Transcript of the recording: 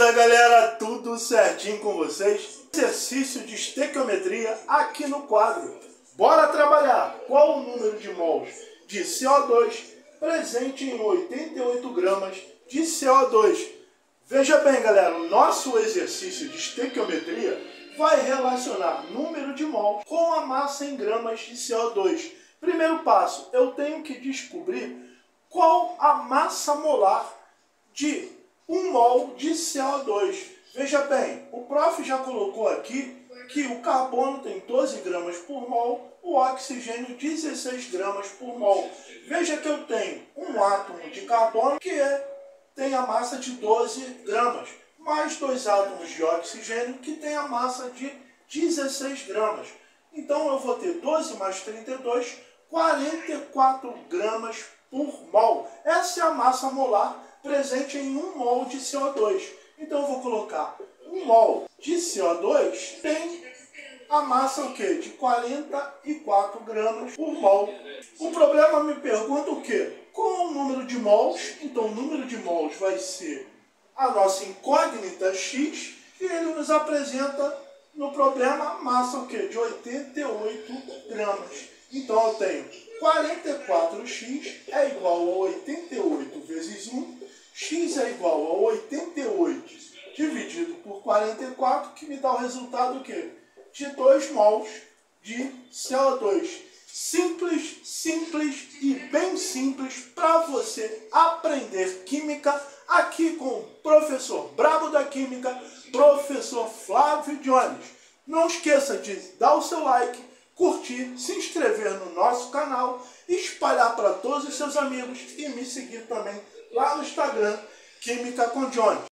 Beleza, galera? Tudo certinho com vocês? Exercício de estequiometria aqui no quadro. Bora trabalhar! Qual o número de mols de CO2 presente em 88 gramas de CO2? Veja bem, galera, o nosso exercício de estequiometria vai relacionar número de mols com a massa em gramas de CO2. Primeiro passo, eu tenho que descobrir qual a massa molar de 1 mol de CO2. Veja bem, o prof já colocou aqui que o carbono tem 12 gramas por mol, o oxigênio 16 gramas por mol. Veja que eu tenho um átomo de carbono que é, tem a massa de 12 gramas, mais dois átomos de oxigênio que tem a massa de 16 gramas. Então eu vou ter 12 mais 32, 44 gramas por mol. Essa é a massa molar presente em 1 mol de CO2. Então eu vou colocar 1 mol de CO2 tem a massa o quê? De 44 gramas por mol. O problema me pergunta o quê? Qual o número de mols? Então o número de mols vai ser a nossa incógnita x e ele nos apresenta no problema massa o quê? De 88 gramas. Então eu tenho 44x é igual a 88 15 é igual a 88 dividido por 44, que me dá o resultado o quê? de 2 mols de CO2. Simples, simples e bem simples para você aprender química aqui com o professor Brabo da Química, professor Flávio Jones. Não esqueça de dar o seu like, curtir, se inscrever no nosso canal, espalhar para todos os seus amigos e me seguir também lá no Instagram Química com Jones.